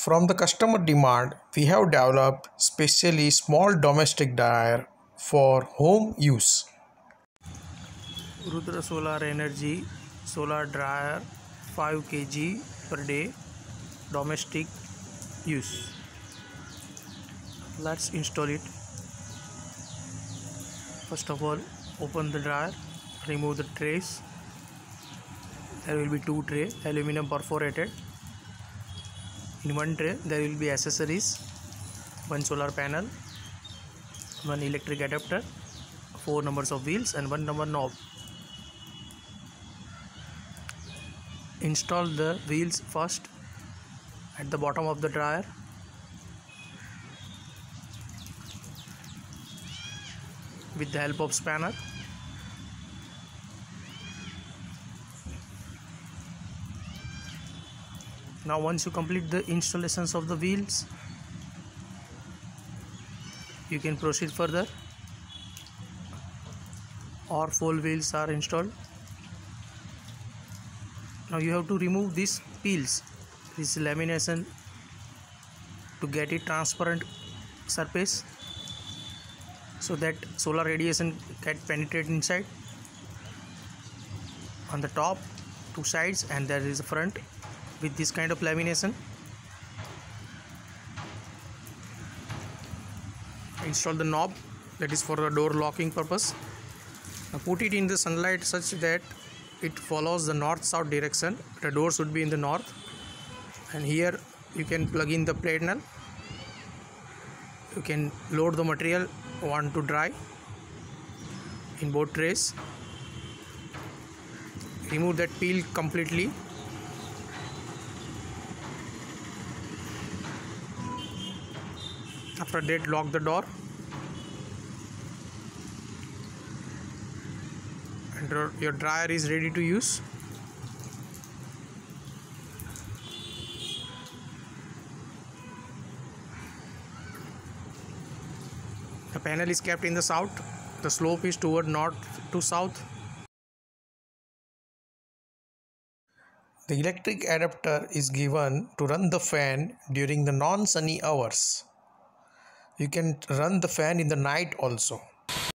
From the customer demand, we have developed specially small domestic dryer for home use. Rudra Solar Energy solar dryer 5 kg per day domestic use. Let's install it. First of all, open the dryer, remove the trays. There will be two tray, aluminum perforated in one tray there will be accessories one solar panel one electric adapter four numbers of wheels and one number knob. Install the wheels first at the bottom of the dryer. With the help of spanner now once you complete the installations of the wheels you can proceed further. Or full wheels are installed. Now you have to remove these peels this lamination to get it transparent surface so that solar radiation get penetrate inside. On the top two sides and there is a front with this kind of lamination. Install the knob that is for the door locking purpose. Now put it in the sunlight such that it follows the north south direction. The door should be in the north. And here you can plug in the panel you can load the material want to dry in both trays. Remove that peel completely after that lock the door. And your dryer is ready to use. The panel is kept in the south. The slope is toward north to south. The electric adapter is given to run the fan during the non-sunny hours. You can run the fan in the night also.